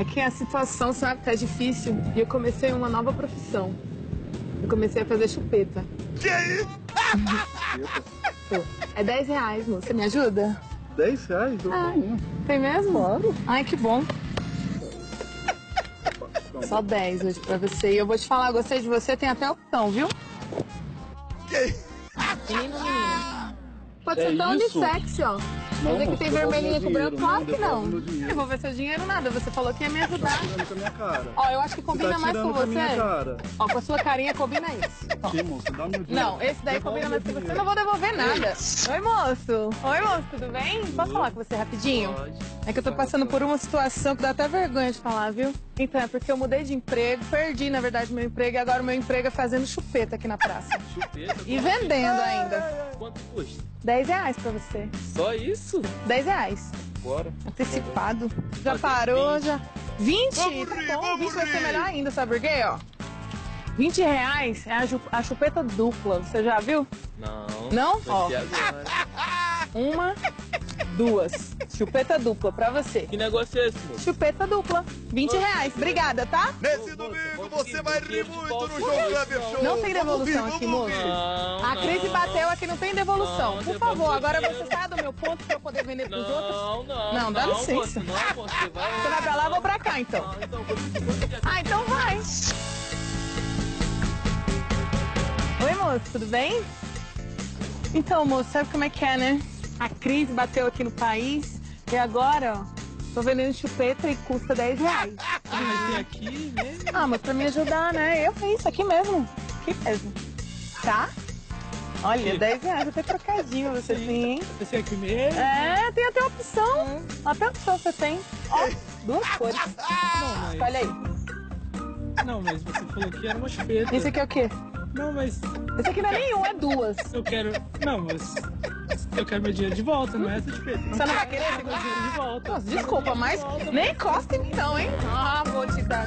É que a situação, sabe, tá difícil. E eu comecei uma nova profissão. Eu comecei a fazer chupeta. Que isso? Pô, é 10 reais, moço. Você me ajuda? 10 reais? Eu Ah, tem mesmo? Claro. Ai, que bom. Só 10 hoje pra você. E eu vou te falar, gostei de você, tem até opção, viu? Que isso? Menino, menina. Pode É ser tão isso? unissex, ó. Não, Mas é que tem vermelhinha com branco? Claro que não. Eu vou ver seu dinheiro nada. Você falou que ia me ajudar. Tirando com a minha cara. Ó, eu acho que combina tá mais com com você. cara. Ó, com a sua carinha combina isso. Aqui, moço, dá meu dinheiro. Não, esse daí Devolve combina mais com você. Eu não vou devolver nada. Oi, moço. Oi, moço, tudo bem? Posso falar com você rapidinho? É que eu tô passando por uma situação que dá até vergonha de falar, viu? Então, é porque eu mudei de emprego, perdi, na verdade, meu emprego, e agora o meu emprego é fazendo chupeta aqui na praça. Chupeta? E vendendo ainda. Quanto custa? 10 reais pra você. Só isso? 10 reais. Bora. Antecipado. Já Fazer parou, 20. já. 20? Vamos tá rir, bom, vamos 20 vai ser melhor ainda, sabe por quê, ó? 20 reais é a, chupeta dupla, você já viu? Não. Não? Ó. agora. Uma, duas. Chupeta dupla pra você. Que negócio é esse, moço? Chupeta dupla. 20 reais. Obrigada, tá? Nesse domingo você vai rir muito no João Kleber Show. Não tem devolução aqui, moço. A crise bateu aqui, não tem devolução. Por favor, agora você sai do meu ponto pra eu poder vender pros outros. Não, não. Não, dá licença. você vai. Você vai pra lá, eu vou pra cá, então. Não, então, Ah, então vai. Oi, moço, tudo bem? Então, moço, sabe como é que é, né? A crise bateu aqui no país e agora, ó, tô vendendo chupeta e custa 10 reais. Ah, mas tem aqui mesmo? Ah, mas pra me ajudar, né? Eu fiz isso aqui mesmo. Aqui mesmo. Tá? Olha, Aqui. 10 reais, até trocadinho você tem, hein? Esse aqui mesmo? É, tem até opção. Até opção você tem. Ó, duas cores. Não, mas... Olha aí. Não, mas você falou que era uma chupeta. Esse aqui é o quê? Não, mas Esse aqui não é nenhum, é duas. eu quero... Não, mas... Eu quero meu dinheiro de volta, não é essa chupeta. Você não vai querer esse Meu dinheiro de volta. Nossa, desculpa, mas nem encosta não, hein? Ah, vou te dar.